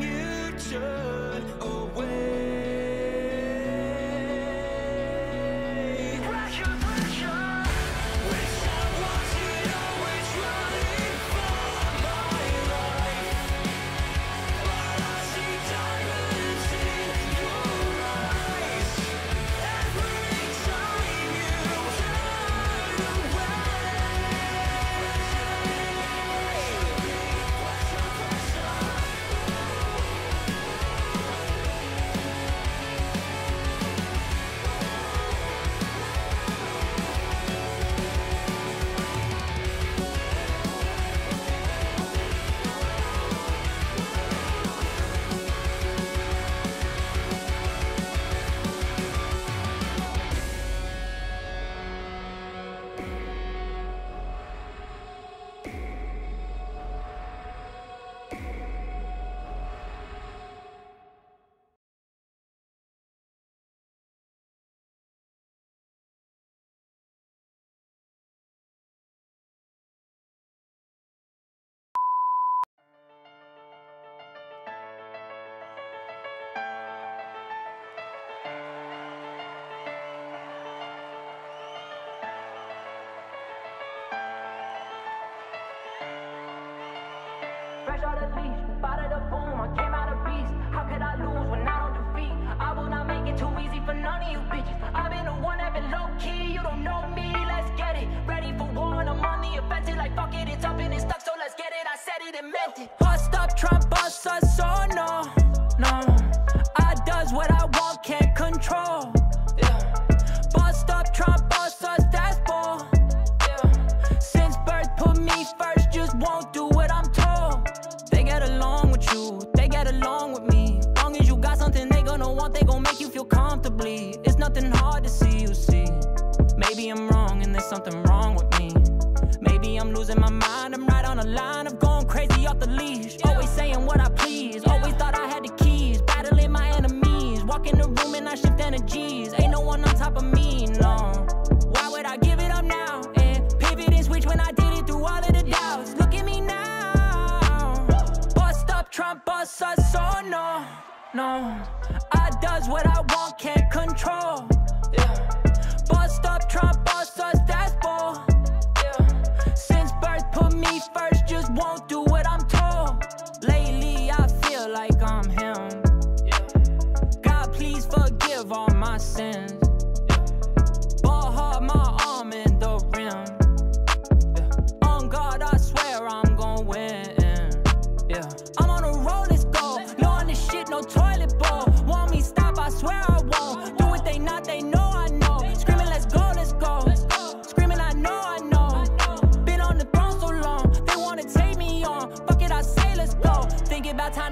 time Fresh out the leash, the boom, I came out a beast. How could I lose when I don't defeat? I will not make it too easy for none of you bitches. I've been the one that been low key, you don't know me, let's get it. Ready for and I'm on the offensive, like fuck it, it's up and it's stuck, so let's get it. I said it and meant it. Bust up, Trump, bust us, so no, no. I does what I want, can't control. Top of me, no. Why would I give it up now? And pivot and switch when I did it through all of the doubts. Look at me now. Bust up, Trump, bust us, so no, no. I does what I want, can't control. Yeah. Bust up, Trump, bust us, that's bull. Yeah. Since birth, put me first, just won't do what I'm told. Lately, I feel like I'm him. Yeah. God, please forgive all my sins.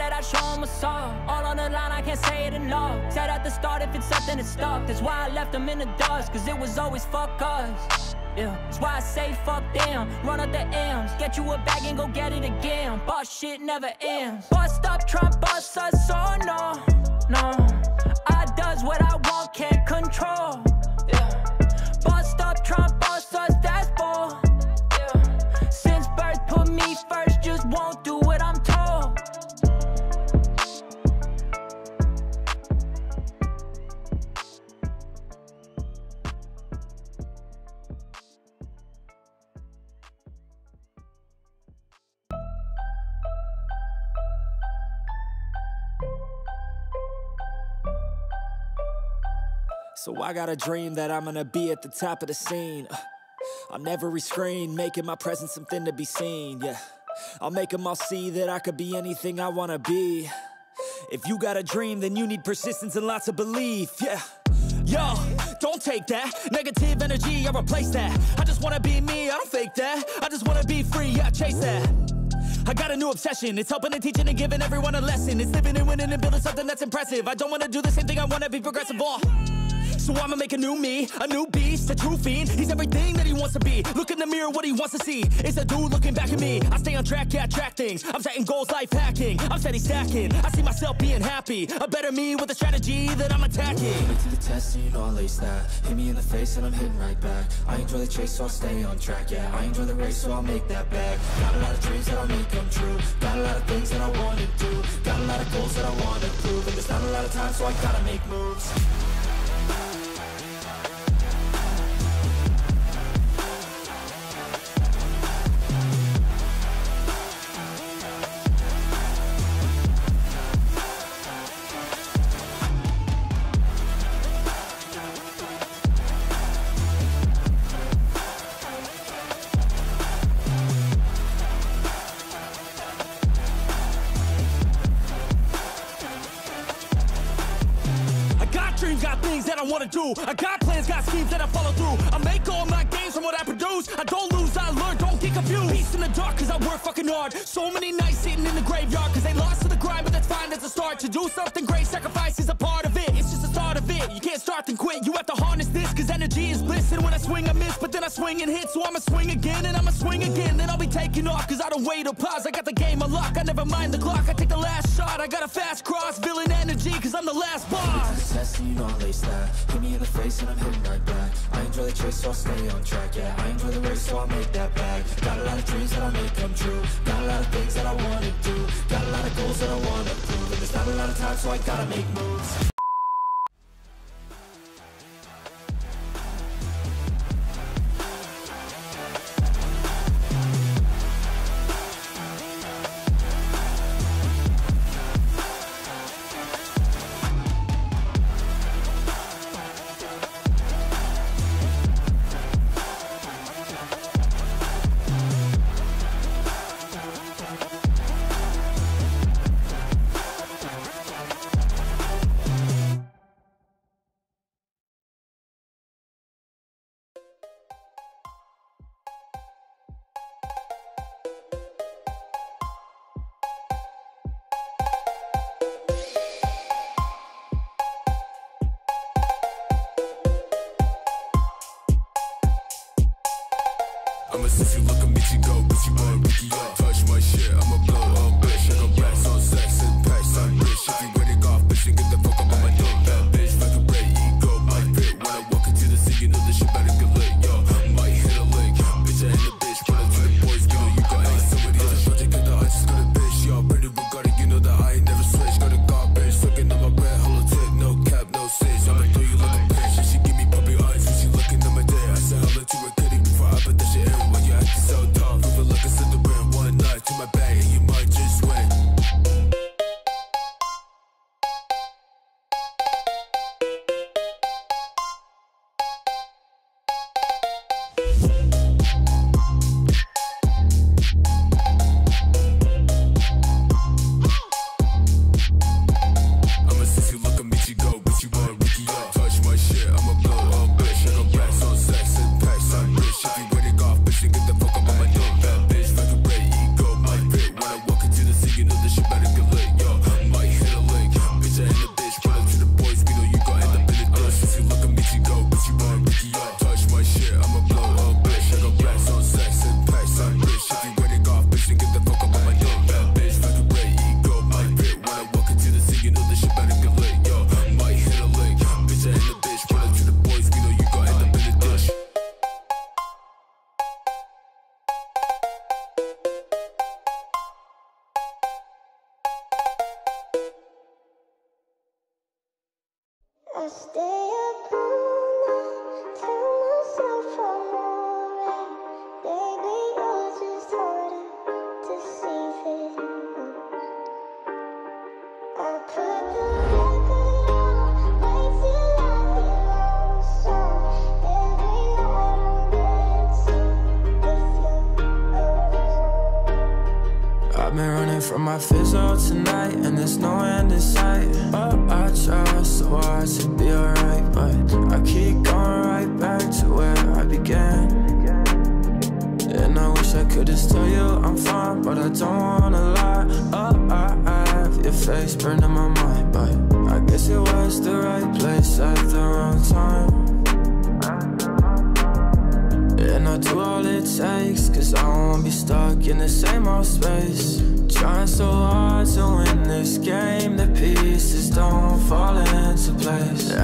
That I show 'em a song. All on the line, I can't say it enough. Said at the start, if it's something, it's stuck. That's why I left them in the dust, cause it was always fuck us. Yeah, that's why I say fuck them. Run up the M's, get you a bag and go get it again. Boss shit never ends. Bust up, Trump, bust us, so no, no. I does what I want, can't control. Yeah. Bust up, Trump, bust us, that's bull. Yeah. Since birth, put me first, just won't do I got a dream that I'm gonna be at the top of the scene. Uh, On every screen, making my presence something to be seen, yeah. I'll make them all see that I could be anything I wanna be. If you got a dream, then you need persistence and lots of belief, yeah. Yo, don't take that negative energy, I replace that. I just wanna be me, I don't fake that. I just wanna be free, yeah, chase that. I got a new obsession. It's helping and teaching and giving everyone a lesson. It's living and winning and building something that's impressive. I don't wanna do the same thing, I wanna be progressive. Oh. So I'ma make a new me, a new beast, a true fiend. He's everything that he wants to be. Look in the mirror, what he wants to see It's a dude looking back at me. I stay on track, yeah, track things. I'm setting goals, life hacking. I'm steady stacking. I see myself being happy. A better me with a strategy that I'm attacking. Put to the test and you know I'll ace that Hit me in the face and I'm hitting right back I enjoy the chase so I'll stay on track, yeah I enjoy the race so I'll make that back. Got a lot of dreams that I'll make come true Got a lot of things that I wanna do Got a lot of goals that I wanna prove And there's not a lot of time so I gotta make moves that I wanna do. I got plans, got schemes that I follow through. I make all my games from what I produce. I don't lose, I learn, don't get confused. Peace in the dark, cause I work fucking hard. So many nights sitting in the graveyard, cause they lost to the grind, but that's fine, that's a start. To do something great, sacrifice is a part of it. It's just the start of it. You can't start then quit. You have to harness this, cause energy is bliss. And when I swing, I miss, but then I swing and hit. So I'ma swing again, and I'ma swing again. Then I'll be taking off, cause I don't wait or pause. I got the game unlocked, I never mind the clock. I take the last shot, I got a fast cross. Villain energy, cause I'm the last and you know I'll ace that. Hit me in the face and I'm hitting right back. I enjoy the chase so I'll stay on track, yeah. I enjoy the race so I'll make that back. Got a lot of dreams that I'll make come true. Got a lot of things that I wanna do. Got a lot of goals that I wanna prove. And there's not a lot of time so I gotta make moves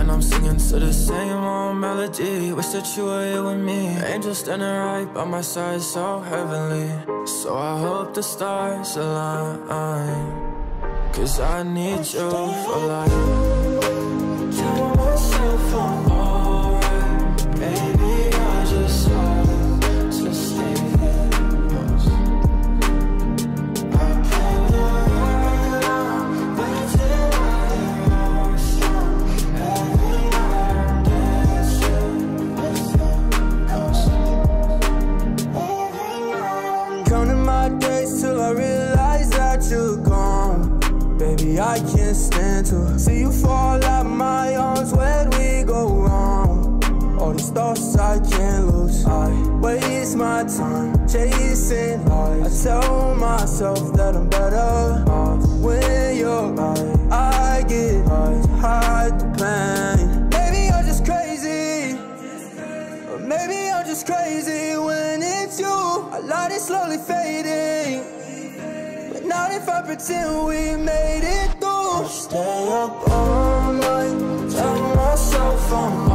And I'm singing to the same old melody. Wish that you were here with me. Angel standing right by my side, so heavenly. So I hope the stars align. Cause I need you for life. Myself I'm alright. I tell myself that I'm better off when you're right. I get high to hide the pain. Maybe I'm just crazy. Or maybe I'm just crazy when it's you. Our light is slowly fading. But not if I pretend we made it through. Stay up all night, tell myself I'm